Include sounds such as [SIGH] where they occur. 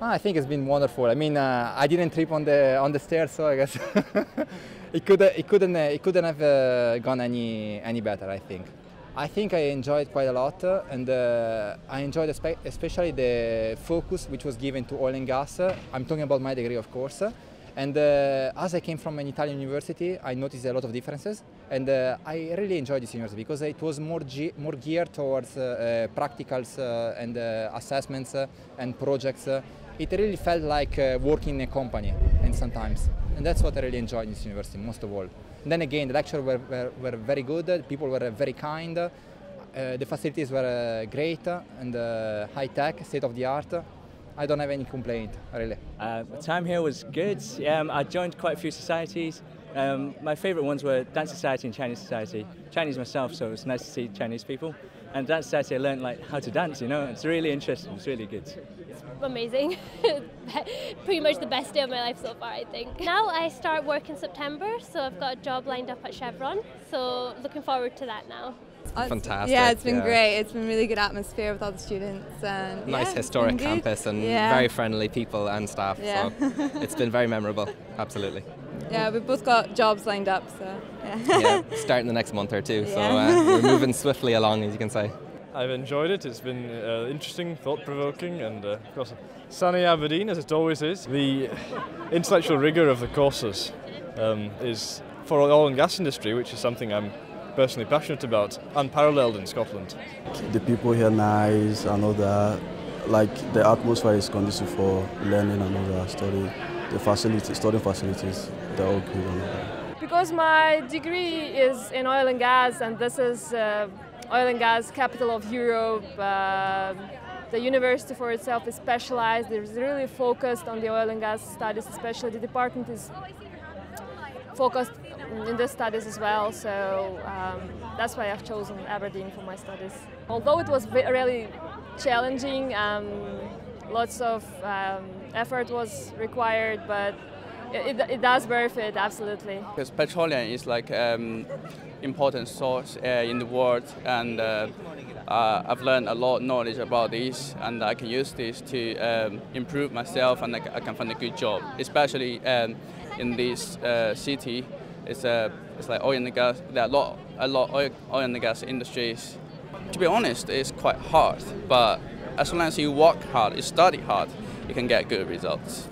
Ah, I think it's been wonderful. I mean, uh, I didn't trip on the on the stairs, so I guess [LAUGHS] it could it couldn't it couldn't have uh, gone any any better. I think. I think I enjoyed quite a lot, uh, and uh, I enjoyed espe- especially the focus which was given to oil and gas. I'm talking about my degree, of course. And uh, as I came from an Italian university, I noticed a lot of differences, and uh, I really enjoyed this university because it was more ge- more geared towards uh, uh, practicals uh, and uh, assessments and projects. It really felt like working in a company, and sometimes, and that's what I really enjoyed in this university most of all. And then again, the lectures were, were, were very good. People were very kind. The facilities were great and high tech, state of the art. I don't have any complaint, really. Uh, time here was good. Um, I joined quite a few societies. Um, my favourite ones were Dance Society and Chinese Society. Chinese myself, so it was nice to see Chinese people. And Dance Society, I learned like how to dance. You know, it's really interesting. It's really good. It's amazing. [LAUGHS] Pretty much the best day of my life so far, I think. Now I start work in September, so I've got a job lined up at Chevron. So looking forward to that now. Uh, Fantastic, Yeah, it's been yeah. great. It's been really good atmosphere with all the students and Nice yeah, historic campus and yeah. very friendly people and staff. Yeah. So [LAUGHS] it's been very memorable. Absolutely. Yeah. We've both got jobs lined up, so yeah. Yeah, [LAUGHS] starting the next month or two. So Yeah. uh, we're [LAUGHS] moving swiftly along, as you can say. I've enjoyed it. It's been uh, interesting, thought-provoking, and uh, of course, sunny Aberdeen as it always is. The intellectual rigour of the courses um, is for the oil and gas industry, which is something I'm personally passionate about, unparalleled in Scotland. The people here nice and all that. Like the atmosphere is conducive for learning and all that. Study, the facilities, studying facilities, they're all good. Because my degree is in oil and gas, and this is uh, oil and gas capital of Europe. Uh, the university for itself is specialized. It's really focused on the oil and gas studies, especially the department is focused in the studies as well. So um, that's why I've chosen Aberdeen for my studies. Although it was really challenging, um, lots of um, effort was required, but it, it, it does absolutely. Because petroleum is like um, important source uh, in the world, and uh, uh, I've learned a lot of knowledge about this, and I can use this to um, improve myself, and I, can find a good job, especially um, in this uh, city. It's uh, it's like oil and gas. There are a lot a lot oil, oil and gas industries. To be honest, it's quite hard, but as long as you work hard, you study hard, you can get good results.